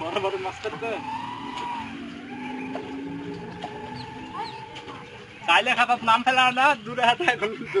বড় বড় মাছ ধরতে চাইলে খাতার নাম ফেলা না দূরে হাতে এখন কিন্তু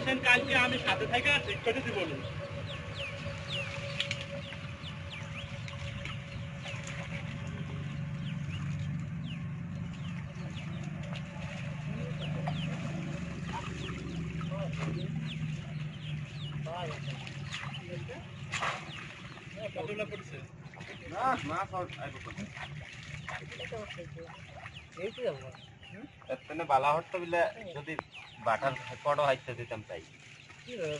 আসেন কালকে আমি সাথে থেকে ঠিক করে দিব নি। কতটা পড়ছে না মাছ আইব এই তো যাব এতনে বালা হট্ট বিলে যদি বাটার কড়ো হাইতে দিতাম তাই।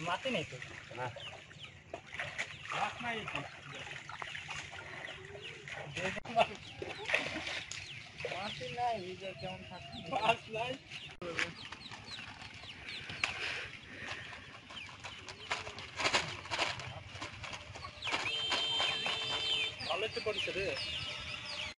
মাতে নেই তো? না। মাছ নাই। মাছই নাই এই যে কেমন থাকছে। মাছ নাই। ভালোই তো পড়ছে রে।